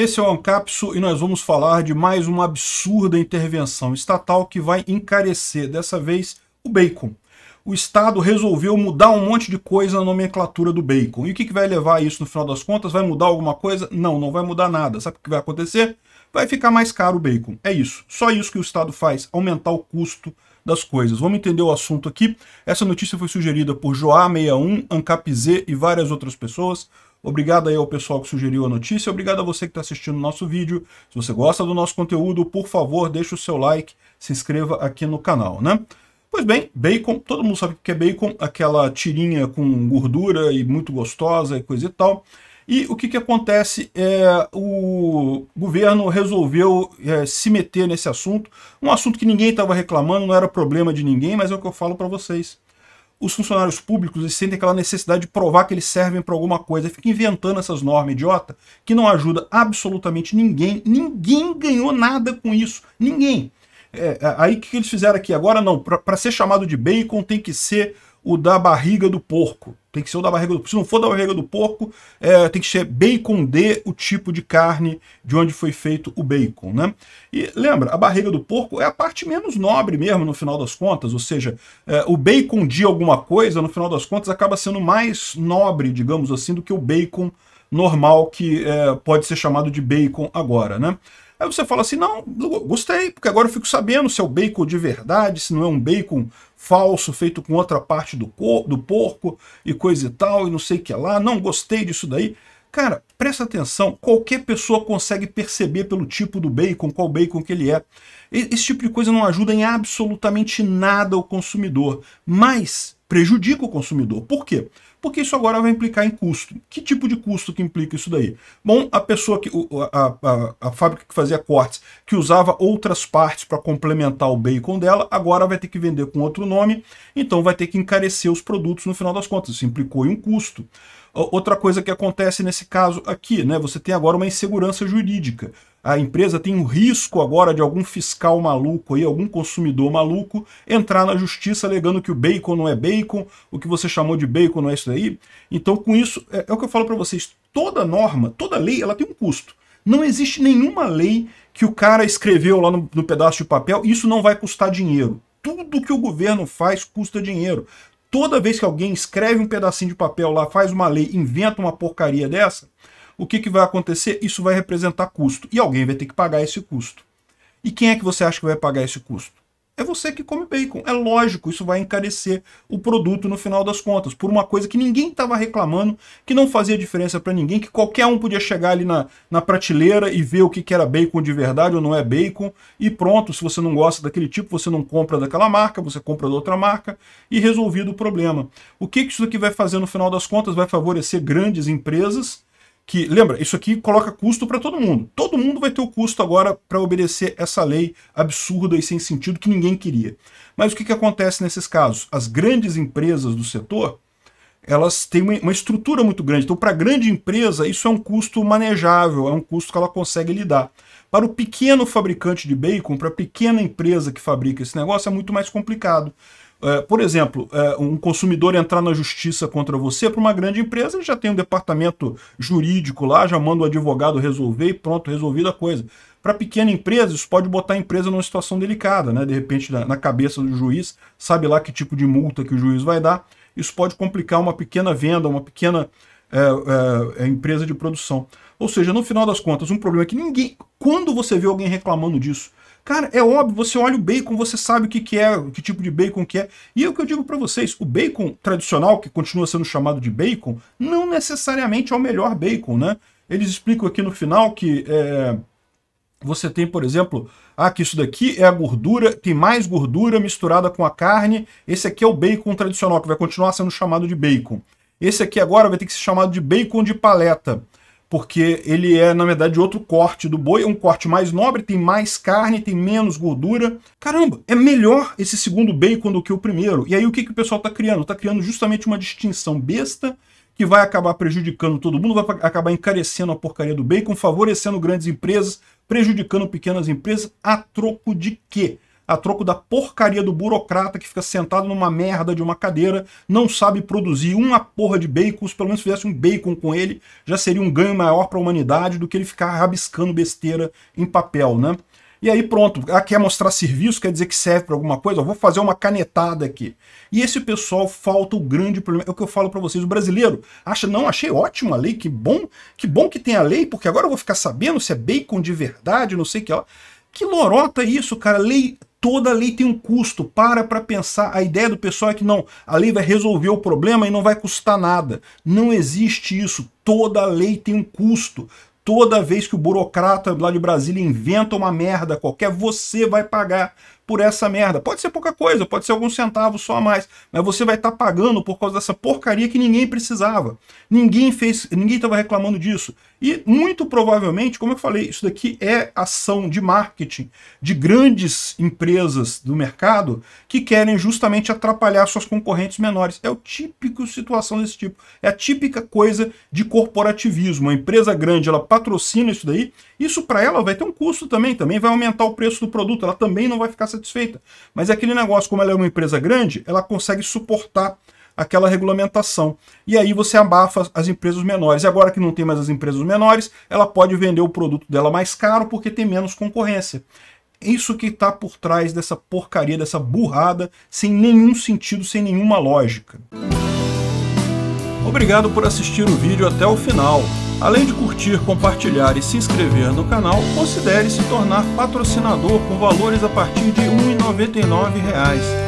Esse é o Ancapso e nós vamos falar de mais uma absurda intervenção estatal que vai encarecer, dessa vez, o bacon. O Estado resolveu mudar um monte de coisa na nomenclatura do bacon. E o que, que vai levar a isso no final das contas? Vai mudar alguma coisa? Não, não vai mudar nada. Sabe o que vai acontecer? Vai ficar mais caro o bacon. É isso. Só isso que o Estado faz, aumentar o custo das coisas. Vamos entender o assunto aqui. Essa notícia foi sugerida por Joá61, Ancapz e várias outras pessoas. Obrigado aí ao pessoal que sugeriu a notícia, obrigado a você que está assistindo o nosso vídeo. Se você gosta do nosso conteúdo, por favor, deixe o seu like, se inscreva aqui no canal, né? Pois bem, bacon, todo mundo sabe o que é bacon, aquela tirinha com gordura e muito gostosa e coisa e tal. E o que, que acontece? É, o governo resolveu é, se meter nesse assunto, um assunto que ninguém estava reclamando, não era problema de ninguém, mas é o que eu falo para vocês os funcionários públicos eles sentem aquela necessidade de provar que eles servem para alguma coisa, fica inventando essas normas idiota que não ajuda absolutamente ninguém, ninguém ganhou nada com isso, ninguém. É, é aí o que eles fizeram aqui? Agora não, para ser chamado de bacon tem que ser o da barriga do porco. Tem que ser o da barriga do porco. Se não for da barriga do porco, é, tem que ser bacon de o tipo de carne de onde foi feito o bacon, né? E lembra, a barriga do porco é a parte menos nobre mesmo, no final das contas. Ou seja, é, o bacon de alguma coisa, no final das contas, acaba sendo mais nobre, digamos assim, do que o bacon normal, que é, pode ser chamado de bacon agora, né? Aí você fala assim, não, gostei, porque agora eu fico sabendo se é o bacon de verdade, se não é um bacon falso, feito com outra parte do, do porco e coisa e tal, e não sei o que lá, não gostei disso daí. Cara, presta atenção, qualquer pessoa consegue perceber pelo tipo do bacon, qual bacon que ele é. Esse tipo de coisa não ajuda em absolutamente nada o consumidor, mas prejudica o consumidor. Por quê? Porque isso agora vai implicar em custo. Que tipo de custo que implica isso daí? Bom, a pessoa que a, a, a fábrica que fazia cortes, que usava outras partes para complementar o bacon dela, agora vai ter que vender com outro nome, então vai ter que encarecer os produtos no final das contas. Isso implicou em um custo. Outra coisa que acontece nesse caso aqui, né? Você tem agora uma insegurança jurídica a empresa tem um risco agora de algum fiscal maluco aí, algum consumidor maluco, entrar na justiça alegando que o bacon não é bacon, o que você chamou de bacon não é isso daí. Então, com isso, é, é o que eu falo para vocês, toda norma, toda lei, ela tem um custo. Não existe nenhuma lei que o cara escreveu lá no, no pedaço de papel, isso não vai custar dinheiro. Tudo que o governo faz custa dinheiro. Toda vez que alguém escreve um pedacinho de papel lá, faz uma lei, inventa uma porcaria dessa, o que, que vai acontecer? Isso vai representar custo. E alguém vai ter que pagar esse custo. E quem é que você acha que vai pagar esse custo? É você que come bacon. É lógico, isso vai encarecer o produto no final das contas, por uma coisa que ninguém estava reclamando, que não fazia diferença para ninguém, que qualquer um podia chegar ali na, na prateleira e ver o que, que era bacon de verdade ou não é bacon, e pronto, se você não gosta daquele tipo, você não compra daquela marca, você compra da outra marca, e resolvido o problema. O que, que isso aqui vai fazer no final das contas? Vai favorecer grandes empresas que, lembra, isso aqui coloca custo para todo mundo. Todo mundo vai ter o custo agora para obedecer essa lei absurda e sem sentido que ninguém queria. Mas o que, que acontece nesses casos? As grandes empresas do setor, elas têm uma, uma estrutura muito grande. Então, para a grande empresa, isso é um custo manejável, é um custo que ela consegue lidar. Para o pequeno fabricante de bacon, para a pequena empresa que fabrica esse negócio, é muito mais complicado. É, por exemplo, é, um consumidor entrar na justiça contra você, para uma grande empresa, ele já tem um departamento jurídico lá, já manda o advogado resolver e pronto, resolvida a coisa. Para pequena empresa, isso pode botar a empresa numa situação delicada, né? De repente, na, na cabeça do juiz, sabe lá que tipo de multa que o juiz vai dar. Isso pode complicar uma pequena venda, uma pequena é, é, é empresa de produção. Ou seja, no final das contas, um problema que ninguém. Quando você vê alguém reclamando disso, Cara, é óbvio, você olha o bacon, você sabe o que, que é, que tipo de bacon que é. E é o que eu digo para vocês, o bacon tradicional, que continua sendo chamado de bacon, não necessariamente é o melhor bacon, né? Eles explicam aqui no final que é, você tem, por exemplo, ah, que isso daqui é a gordura, tem mais gordura misturada com a carne. Esse aqui é o bacon tradicional, que vai continuar sendo chamado de bacon. Esse aqui agora vai ter que ser chamado de bacon de paleta porque ele é, na verdade, outro corte do boi, é um corte mais nobre, tem mais carne, tem menos gordura. Caramba, é melhor esse segundo bacon do que o primeiro. E aí o que, que o pessoal está criando? Está criando justamente uma distinção besta que vai acabar prejudicando todo mundo, vai acabar encarecendo a porcaria do bacon, favorecendo grandes empresas, prejudicando pequenas empresas, a troco de quê? A troco da porcaria do burocrata que fica sentado numa merda de uma cadeira, não sabe produzir uma porra de bacon, se pelo menos fizesse um bacon com ele, já seria um ganho maior para a humanidade do que ele ficar rabiscando besteira em papel, né? E aí pronto, ah, quer mostrar serviço, quer dizer que serve para alguma coisa, vou fazer uma canetada aqui. E esse pessoal falta o grande problema, é o que eu falo para vocês, o brasileiro acha, não, achei ótima a lei, que bom, que bom que tem a lei, porque agora eu vou ficar sabendo se é bacon de verdade, não sei o que lá. Que lorota isso, cara, lei, toda lei tem um custo, para para pensar, a ideia do pessoal é que não, a lei vai resolver o problema e não vai custar nada. Não existe isso, toda lei tem um custo. Toda vez que o burocrata lá de Brasília inventa uma merda qualquer, você vai pagar por essa merda. Pode ser pouca coisa, pode ser alguns centavos só a mais, mas você vai estar tá pagando por causa dessa porcaria que ninguém precisava. Ninguém fez, ninguém estava reclamando disso. E muito provavelmente, como eu falei, isso daqui é ação de marketing de grandes empresas do mercado que querem justamente atrapalhar suas concorrentes menores. É o típico situação desse tipo. É a típica coisa de corporativismo. A empresa grande, ela patrocina isso daí, isso para ela vai ter um custo também, também vai aumentar o preço do produto, ela também não vai ficar satisfeita. Mas é aquele negócio, como ela é uma empresa grande, ela consegue suportar aquela regulamentação. E aí você abafa as empresas menores. E agora que não tem mais as empresas menores, ela pode vender o produto dela mais caro porque tem menos concorrência. Isso que está por trás dessa porcaria, dessa burrada, sem nenhum sentido, sem nenhuma lógica. Obrigado por assistir o vídeo até o final. Além de curtir, compartilhar e se inscrever no canal, considere se tornar patrocinador com valores a partir de R$ 1,99